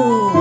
you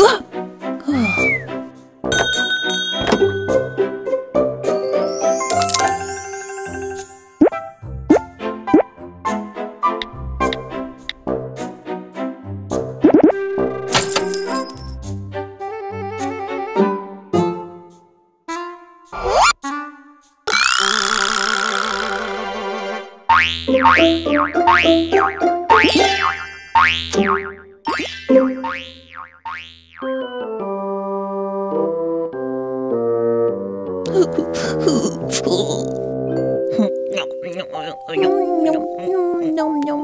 Oh! Nhum nhum nhum nhum.